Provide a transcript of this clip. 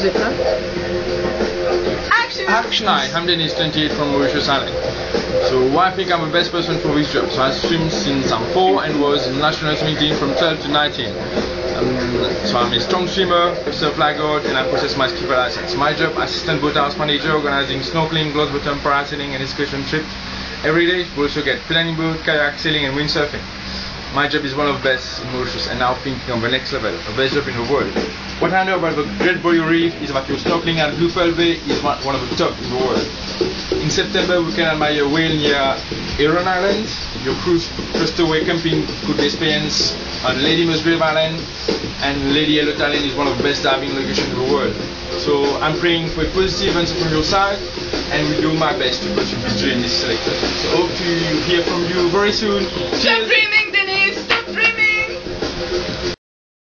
vous êtes là Action! Action Hi, I'm Denis, 28 from Mauritius Island. So why I think I'm the best person for this job. So I swim since I'm 4 and was in national swimming team from 12 to 19. Um, so I'm a strong swimmer, surf lifeguard, and I possess my skipper license. My job, assistant boat house manager, organizing snorkeling, glass bottom, parasailing, and excursion trip. Every day, we also get planning boat, kayak sailing, and windsurfing. My job is one of the best in Mauritius and now thinking of the next level, the best job in the world. What I know about the Great Barrier Reef is that your snorkeling at Blue Pearl Bay is one one of the top in the world. In September, we can admire a whale near Aran Island. Your cruise castaway camping could be experienced on Lady Musgrave Island, and Lady Elliot Island is one of the best diving locations in the world. So I'm praying for a positive answer from your side, and will do my best to contribute to this selector. So hope to hear from you very soon. Cheers.